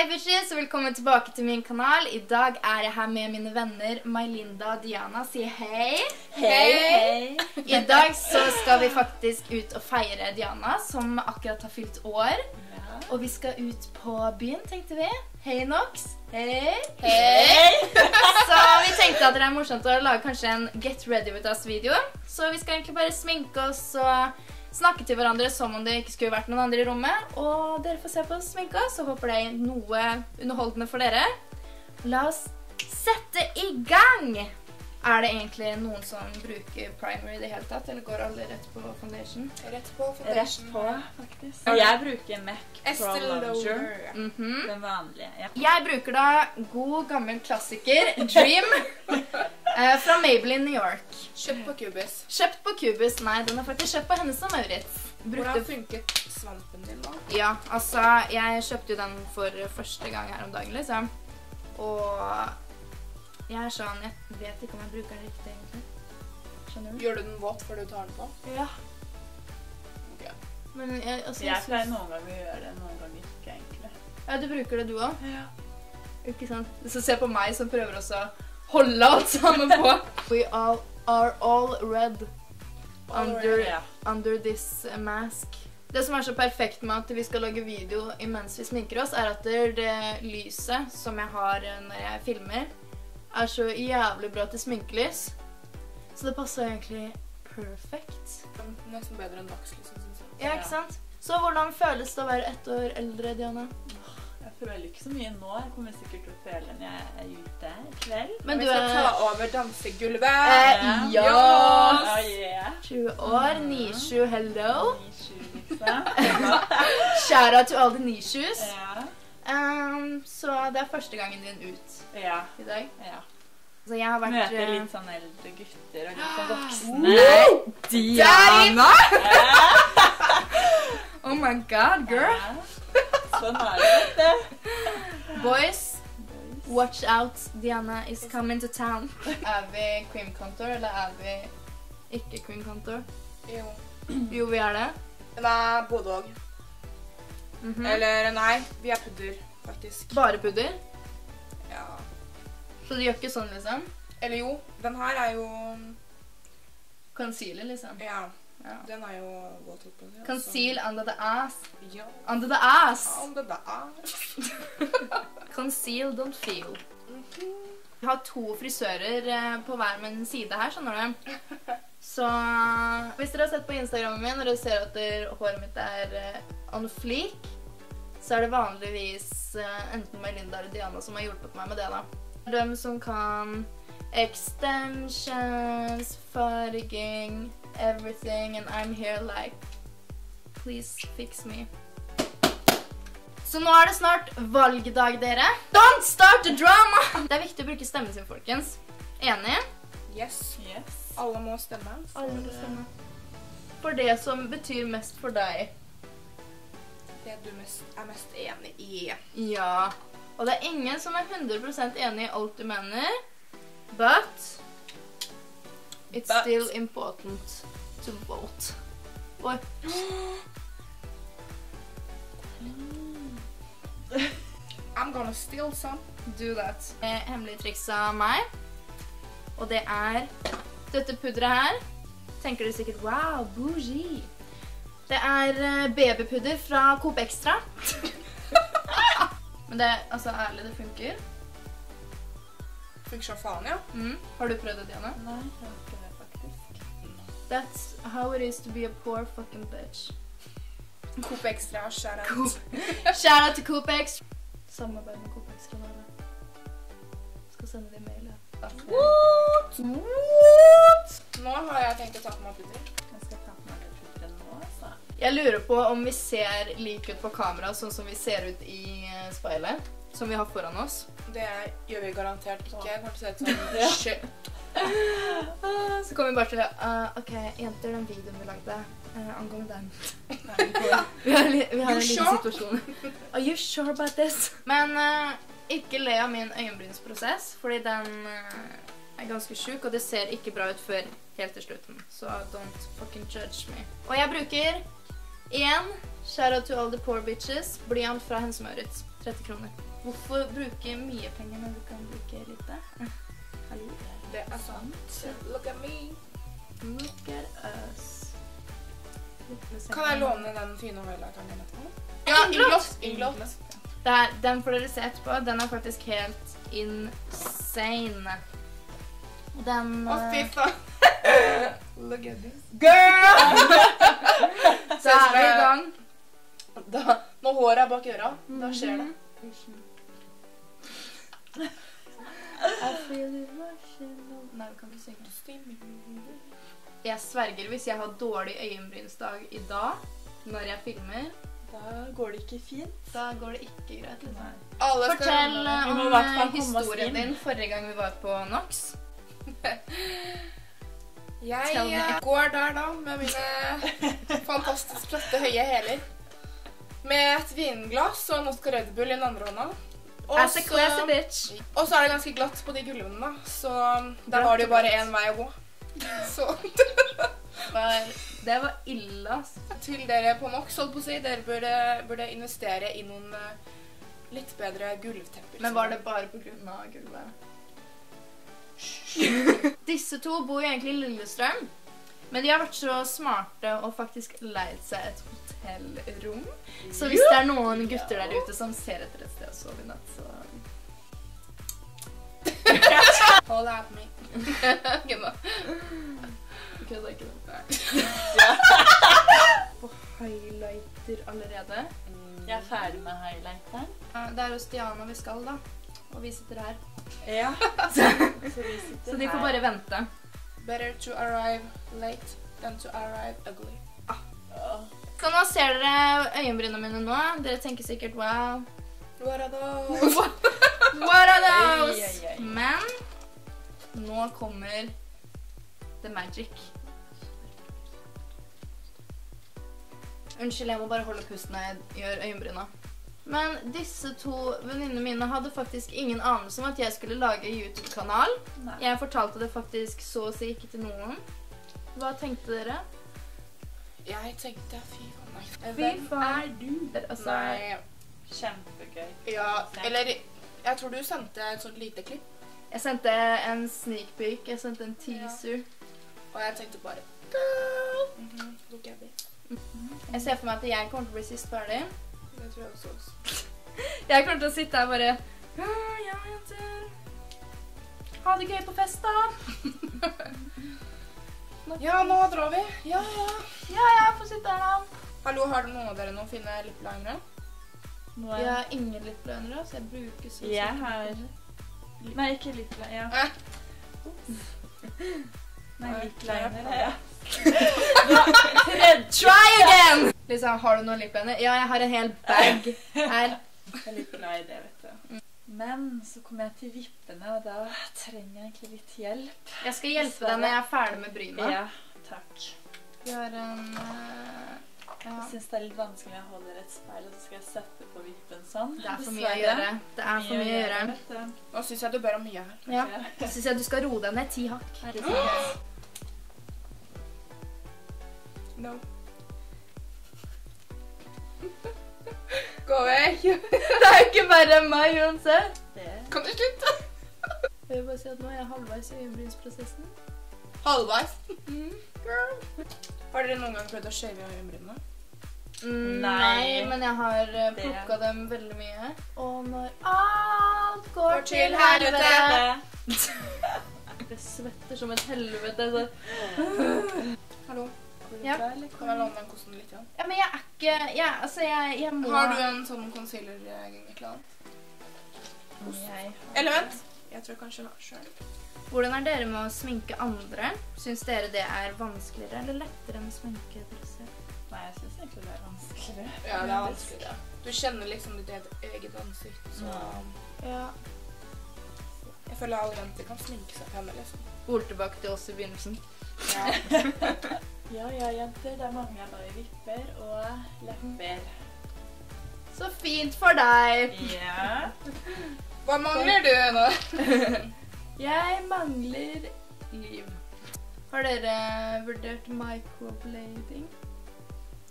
Hei, bitches, velkommen tilbake til min kanal. I dag er jeg her med mine venner Mylinda og Diana. Si hei. Hei! I dag så skal vi faktisk ut og feire Diana, som akkurat har fylt år. Og vi skal ut på byen, tenkte vi. Hei, Nox. Hei. Hei! Så vi tenkte at det er morsomt å lage kanskje en Get ready with us-video. Så vi skal egentlig bare sminke oss og snakke til hverandre som om det ikke skulle vært noen andre i rommet. Og dere får se på sminka, så håper det er noe underholdende for dere. La oss sette i gang! Er det egentlig noen som bruker primer i det hele tatt, eller går alle rett på foundation? Rett på Rett foundation. på, faktisk. Og jeg bruker MAC Pro Lounger, mm Lauder. Mhm. Den vanlige. Ja. Jeg bruker da god, gammel klassiker, Dream, eh, fra Maybelline New York. Kjøpt på Cubus. Kjøpt på Cubus. Nei, den er faktisk kjøpt på Hennes og Maurits. Hvordan funket svampen din da? Ja, altså, jeg kjøpte jo den for første gang her om dagen, liksom. Og jeg er sånn Jeg vet ikke om jeg bruker den riktig, egentlig. Skjønner du? Gjør du den våt før du tar den på? Ja. Ok. Men jeg, altså, Jeg jeg pleier synes, noen ganger å gjøre det, noen ganger ikke, egentlig. Ja, du bruker det, du òg? Ja. Ikke sant? Så se på meg som prøver også å holde alt sammen på. We all are all red under, under this mask. Det som er så perfekt med at vi skal lage video imens vi sminker oss, er at det, lyset som jeg har når jeg filmer, er så jævlig bra til sminkelys. Så det passer egentlig perfekt. Nesten bedre enn dagslyset, synes jeg. Ja, ikke sant? Så hvordan føles det å være ett år eldre, Diana? Føler ikke så mye nå. Jeg kommer sikkert til å føle når jeg er ute i kveld. Men vi skal er ta over dansegulvet. Eh, ja. Oh, yeah. 20 år, Nishu, hello. 27, liksom. Shout out to all the Nishus. Ja. Um, så det er første gangen din ut Ja. i dag. ja. Så jeg har vært Møter eh, litt sånn eldre gutter og litt sånn voksne. Wow! Diana! Oh my god, girl. Ja. Sånn er det. Boys, watch out. Diana is coming to town. Er vi cream contour, eller er vi ikke cream contour? Jo. Jo, vi er det. Nei, både og. -hmm. Eller nei, vi er pudder, faktisk. Bare pudder? Ja. Så du gjør ikke sånn, liksom? Eller jo, den her er jo Concealer, liksom. Ja, Ja. den er jo våt oppå. Ja, Conceal under the ass. Ja. Under the ass! Under the ass. Conceal, don't feel. Jeg har to frisører eh, på hver min side her, skjønner du. Så hvis dere har sett på Instagrammen min og dere ser at håret mitt er eh, on fleek, så er det vanligvis eh, enten Melinda eller Diana som har hjulpet meg med det. da. De som kan extensions, farging, everything, and I'm here like Please fix me. Så nå er det snart valgdag, dere. Don't start the drama! Det er viktig å bruke stemmen sin, folkens. Enig? Yes. Yes. Alle må stemme. Alle må stemme. For det som betyr mest for deg. Det du mest, er mest enig i. Ja. Og det er ingen som er 100% enig i alt du mener. But it's But. still important to vote. Oi. I'm gonna steal some. Do that. Eh, Hemmelig triks av meg. Og det er dette pudderet her. Tenker du sikkert wow, bougie. Det er eh, babypudder fra Coop Extra. Men det altså ærlig, det funker. Funker sjå faen, ja. Mm. Har du prøvd det, Diana? Nei, jeg har ikke det, faktisk. That's how it is to be a poor fucking bitch. Coop Extra, shout out. Shout out til Coop Extra. Samarbeid med Coop Extra. Dere. Skal sende dem mail. ja. What? What? Nå har jeg tenkt å ta på meg putter. Jeg skal ta på meg putter nå, altså. Jeg lurer på om vi ser like ut på kamera, sånn som vi ser ut i eh, speilet. Som vi har foran oss. Det gjør vi garantert ikke. Jeg kommer til å se ut som shit. Så kommer vi bare til uh, OK, jenter, den videoen vi lagde uh, angående den. Vi har, li vi har en liten sure? situasjon. Are you sure about this? Men uh, ikke le av min øyenbrynsprosess, fordi den eh, er ganske sjuk, og det ser ikke bra ut før helt til slutten. Så don't fucking judge me. Og jeg bruker én shout out to all the poor bitches, blyant fra Hense Maurits. 30 kroner. Hvorfor bruke mye penger når du kan bruke lite? Hallo? Det er sant. Look at me. Look at us. Kan jeg låne den fine din etterpå? Ja. Inglott. Det den får dere se etterpå. Den er faktisk helt insane. Den Å, fy eh, faen. Look at this. Girl! Så er vi i gang. Da, når håret er bak øra, da skjer det. I feel it rushing Nei, vi kan ikke synge. Jeg sverger hvis jeg har dårlig øyenbrynsdag i dag, når jeg filmer, Da går det ikke fint. da går det ikke greit. Alle Fortell om eh, historien din forrige gang vi var på NOx. Jeg eh, går der da med mine fantastisk flotte høye hæler. Med et vinglass og en Oscar Red Bull i den andre hånda. Og As a så- classy bitch. Og så er det ganske glatt på de gulvene, da. Så der var det jo bare én vei å gå. Så det var ille, ass. til dere på NOx, holdt på å si, dere burde, burde investere i noen eh, litt bedre gulvtepper. Men var det bare på grunn av gulvet? Disse to bor jo egentlig i Lillestrøm. Men de har vært så smarte og faktisk leid seg et hotellrom. Så hvis det er noen gutter der ute som ser etter et sted å sove i natt, så Hold at me. Gønna. Kødda ikke. På highlighter allerede. Jeg er ferdig med highlighteren. Det er hos Diana vi skal, da. Og vi sitter her. Ja. Så, Så vi sitter så de får her. bare vente. Better to arrive late than to arrive ugly. Ser dere øyenbrynene mine nå. Dere tenker sikkert wow. What are those? What are those? Men nå kommer the magic. Unnskyld, jeg må bare holde pusten når jeg gjør øyenbryna. Men disse to venninnene mine hadde faktisk ingen anelse om at jeg skulle lage YouTube-kanal. Jeg fortalte det faktisk så å si ikke til noen. Hva tenkte dere? Jeg tenkte. Fy Hvem faen. er du? Altså, Nei. Kjempegøy. Ja, eller jeg tror du sendte et sånt lite klipp, jeg sendte en sneak peek, jeg sendte en teaser. og jeg tenkte bare mm -hmm. Jeg ser for meg at jeg kommer til å bli sist ferdig. Det tror jeg også. også. Jeg kommer til å sitte her bare Ja, ja, jenter. Ha det gøy på fest, da. Ja, nå drar vi. Ja, ja. Ja, ja, få sitte her, da. Hallo, har noen av dere noen fine lippelinere? Nå Jeg er har ingen lippløgnere, så jeg bruker så Jeg har Nei, ikke lipline. Ja. Eh. Nei, Nei, lipliner. nei. Ja. Try again! Liksom, har du noen lippløgner? Ja, jeg har en hel bag her. Jeg er litt glad i det, vet du. Men så kommer jeg til vippene, og da trenger jeg egentlig litt hjelp. Jeg skal hjelpe deg når jeg er ferdig med bryna. Ja, takk. Vi har en eh, ja. Jeg syns det er litt vanskelig å holde et speil, og så skal jeg sette på vippen sånn. Det er for mye å gjøre. Det er for mye å gjøre. Nå syns jeg du bør ha mye her. Ja. Jeg syns du skal roe deg ned ti hakk. No. Gå vekk. Det er jo ikke verre enn meg uansett. Det Kan du slutte? Jeg vil bare si at nå er jeg halvveis i øyenbrynsprosessen. Halvveis. Girl. Har dere noen gang prøvd å shave øyenbrynene? Mm, Nei. nei, men jeg har uh, plukka dem veldig mye. Og når alt går Går til helvete det. Svetter som et helvete. Så. Hallo, Ja. kan jeg låne den kosten litt? igjen? Ja, men jeg er ikke jeg, Altså, jeg, jeg må Har du en sånn concealer? eh, et eller annet? Jeg Eller vent. Jeg tror kanskje jeg har sjøl. Hvordan er dere med å sminke andre? Syns dere det er vanskeligere eller lettere enn å sminke dere selv? Nei, jeg syns egentlig det er vanskeligere. Ja, det er vanskelig. Du kjenner liksom ditt eget- ansikt, så Ja. Jeg føler alle jenter kan sminke seg pene, liksom. Spol tilbake til oss i begynnelsen. Ja. Ja, ja, jenter. Det er mange av deg vipper og lepper. Så fint for deg! Ja. Hva mangler du nå? Jeg mangler liv. Har dere vurdert microblading?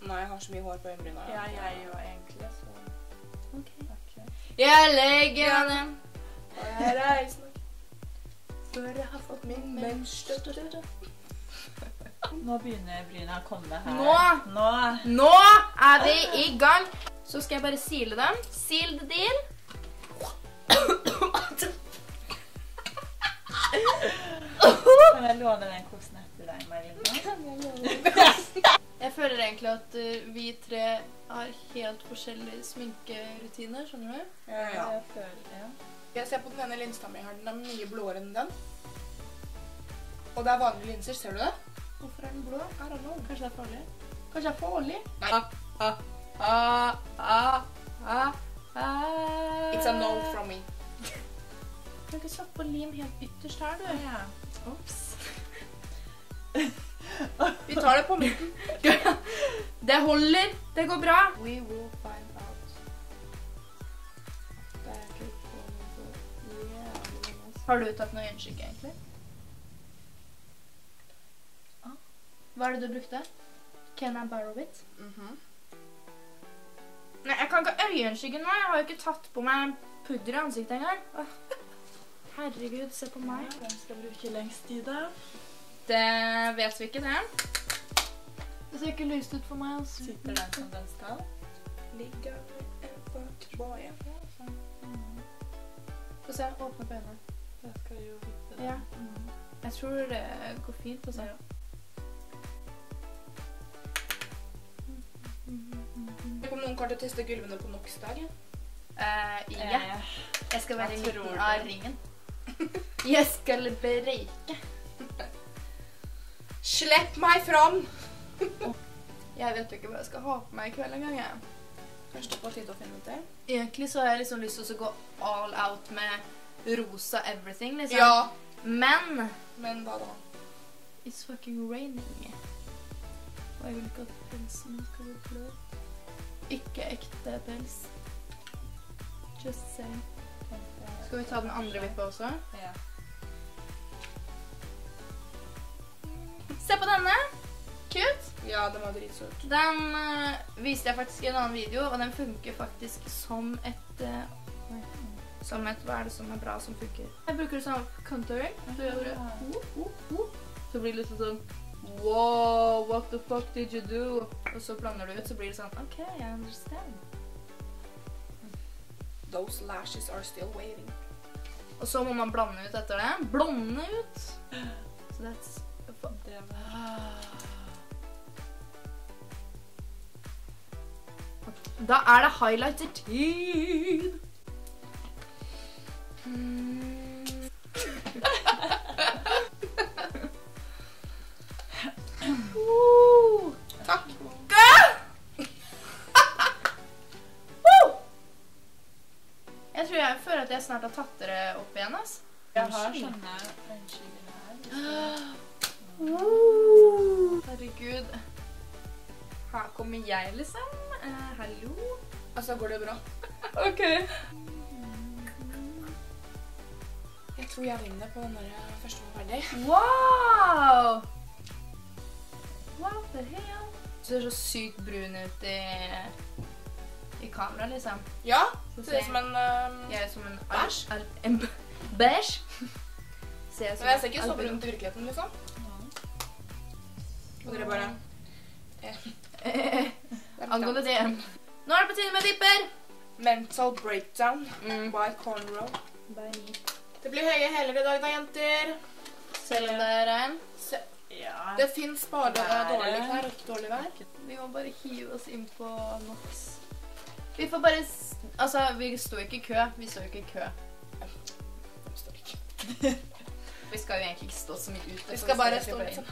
Nei, jeg har så mye hår på øyenbryna. ja, jeg jo egentlig, så Ok. Okay. Jeg legger meg ned. Og jeg reiser meg før jeg har fått min mensstøtte. Nå begynner bryna å komme her. Nå! Nå. Nå er vi i gang. Så skal jeg bare sile dem. Seal the deal. Kan jeg låne den kosen etter deg, Marilyn? Jeg føler egentlig at uh, vi tre har helt forskjellige sminkerutiner, skjønner du? Ja, ja. Jeg føler, ja. Jeg ser på den ene linsa mi her. Den er mye blåere enn den. Og det er vanlige linser. Ser du det? Hvorfor er den blå? I don't know. Kanskje det er farlig? Kanskje det er farlig? Nei. Ah, ah, ah, ah, ah. It's a no from me. Du kan ikke satt på lim helt ytterst her, du. ja. Ops. Vi tar det på midten. Det holder. Det går bra. We will find out. Har du tatt noe øyenskygge, egentlig? Hva er det du brukte? Can I borrow it? Mhm. Nei, jeg kan ikke ha øyenskygge nå. Jeg har jo ikke tatt på meg pudder i ansiktet engang. Herregud, se på meg. Hvem skal bruke lengst tid, da? Det vet vi ikke, det. Det ser ikke lyst ut for meg. altså. Sitter den som den skal? Ligger med en fuckboy. Få se. Åpne på øynene. Jeg skal jo vite det. Ja. Mm. Jeg tror det går fint. Altså. Ja. Lurer på noen kart til å teste gulvene på NOx i dag. ja. Eh, ja. Eh, Jeg skal være i midten av ringen. Jeg skal breike. Slipp meg fram! Jeg vet jo ikke hva jeg skal ha på meg i kveld engang. Kanskje det er tid å finne ut det? Egentlig så har jeg liksom lyst til å gå all out med rosa everything, liksom. Ja. Men Men hva da? it's fucking raining. Og jeg vil ikke at pelsen skal bli blå. Ikke ekte pels. Just saying. Skal vi ta den andre vippa også? Ja. Se på denne! Cute. Ja, den var dritsøt. Den uh, viste jeg faktisk i en annen video, og den funker faktisk som et uh, Som et Hva er det som er bra som funker? Jeg bruker det som contouring. Så, jeg bare, uh, uh, oh. så blir det litt sånn Wow, what the fuck did you do? Og så blander du ut, så blir det sånn OK, I understand. Those lashes are still waiting. Og så må man blande ut etter det. Blonde ut. So that's Da er det highlighter-tid. Mm. Woo! Takk. Jeg tror jeg føler at jeg snart har tatt dere opp igjen. ass. Jeg har sånne Her kommer jeg, liksom. Eh, hallo. Altså, går det bra? OK. Jeg tror jeg vinner på den der første var ferdig. Wow! What the hell? Du ser så sykt brun ut i, i kamera, liksom. Ja, Du ser ut som en um, Jeg er som en Bæsj? En b- beige. Ser jeg Men jeg ser ikke så brun ut i virkeligheten, liksom. Og dere bare Eh, Angående det. Nå er det på tide med vipper. Mental breakdown Mm. by cornrow. Det blir høye hæler i dag, da, jenter. Selv om det er regn. Se, Ja. det fins bare Været. dårlig klær og dårlig vær. Vi må bare hive oss inn på NOx. Vi får bare Altså, vi sto ikke i kø. Vi står ikke i kø. Vi står ikke. Vi skal jo egentlig ikke stå så mye ute. Vi skal bare stå litt liksom.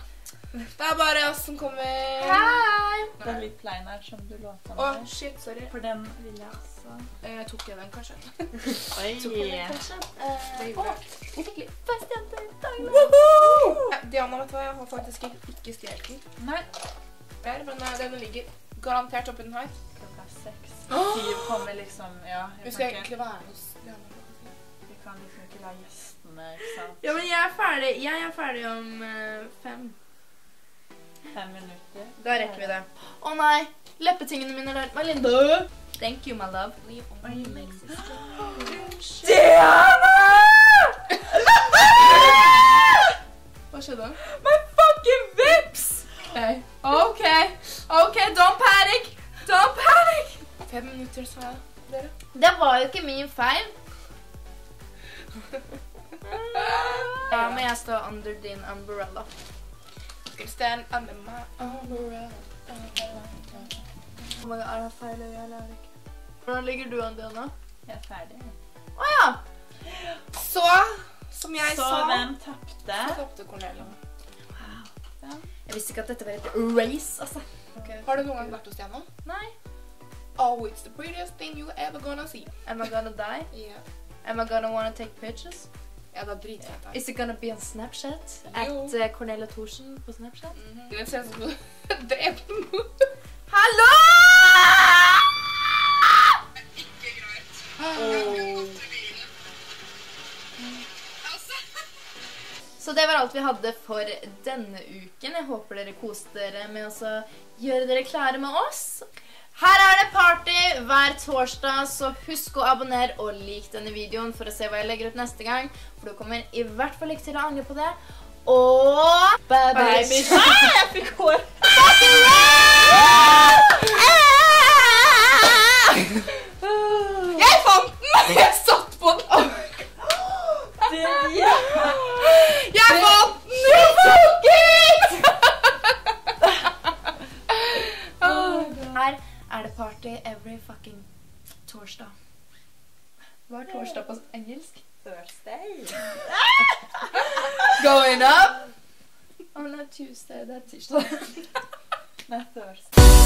Det er bare oss som kommer. Hei! Det er litt plein her som du lånte Å, med. shit, sorry. For den vil jeg også. Eh, tok jeg den, kanskje? Oi. Tok jeg den kanskje? Eh, Det gjorde å, Skikkelig festjente i dag. Ja, Diana, vet du hva? Jeg har faktisk ikke stjålet den. Nei. Der, men uh, den ligger garantert oppi den her. Klokka seks. Åh! Kommer liksom Ja, Vi skal egentlig være hos Diana. vi kan liksom ikke la gjestene, ikke sant? Ja, men jeg er ferdig. Jeg er ferdig om uh, fem. Fem minutter. Da rekker vi det. Å nei! Leppetingene mine har der. meg Linda. Thank you, my love. Hva Stand in my around. Oh my God, er det feil øye, eller er det ikke? Hvordan ligger du an, Diana? Jeg er ferdig. Å ja! Så, som jeg Så sa hvem tapte? Så tapte Cornelia. Wow. Jeg visste ikke at dette var et race, altså. Har du noen gang vært hos Diana? Nei. Oh, it's the prettiest thing you ever gonna see. Am I gonna die? Yeah. Am I gonna wanna take pictures? Ja det er jeg her. Is it gonna be on Snapchat? Jo. At uh, Cornelia Thorsen på Snapchat? Mhm. Det ser ut som du dreper noen. Hallo! Så det var alt vi hadde for denne uken. Jeg håper dere koste dere med å gjøre dere klare med oss. Her er det party hver torsdag, så husk å abonnere og like denne videoen for å se hva jeg legger ut neste gang. For du kommer i hvert fall ikke til å angre på det. Og bye bye. Bye, bitch. Jeg fikk hår! Jeg fant den! Jeg satt på den. Det, ja. Jeg fant den! Jeg tok den! Her er det party every fucking torsdag. Hva er torsdag på engelsk? Thursday. Going up! Oh, not Tuesday, det er tirsdag. Nei, Thursday.